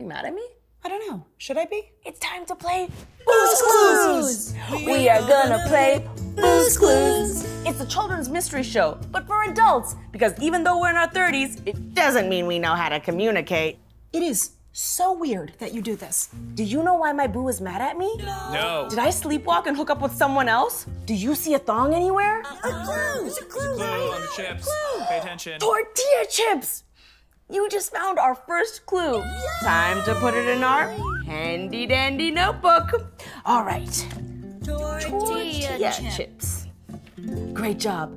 Are you mad at me? I don't know. Should I be? It's time to play Boo's Clues! We are gonna play Boo's Clues! It's a children's mystery show, but for adults, because even though we're in our 30s, it doesn't mean we know how to communicate. It is so weird that you do this. Do you know why my boo is mad at me? No. Did I sleepwalk and hook up with someone else? Do you see a thong anywhere? A clue! It's a clue, Clue on the chips. Pay attention. Tortilla chips! You just found our first clue. Time to put it in our handy dandy notebook. All right. Tortilla Tortilla chips. Great job.